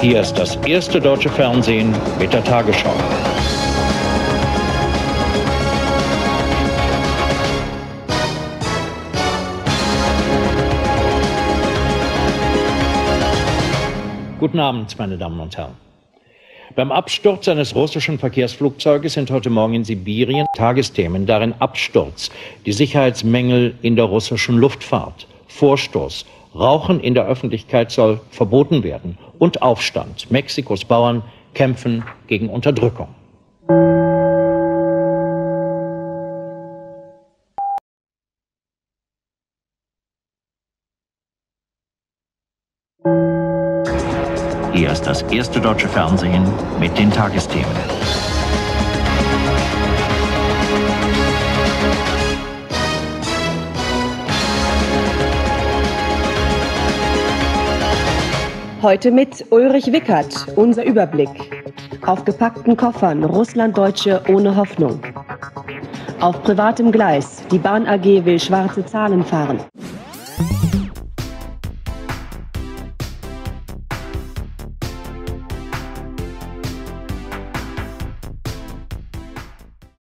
Hier ist das erste deutsche Fernsehen mit der Tagesschau. Guten Abend, meine Damen und Herren. Beim Absturz eines russischen Verkehrsflugzeuges sind heute Morgen in Sibirien Tagesthemen, darin Absturz, die Sicherheitsmängel in der russischen Luftfahrt, Vorstoß, Rauchen in der Öffentlichkeit soll verboten werden und Aufstand. Mexikos Bauern kämpfen gegen Unterdrückung. Hier ist das erste deutsche Fernsehen mit den Tagesthemen. Heute mit Ulrich Wickert, unser Überblick. Auf gepackten Koffern Russlanddeutsche ohne Hoffnung. Auf privatem Gleis, die Bahn AG will schwarze Zahlen fahren.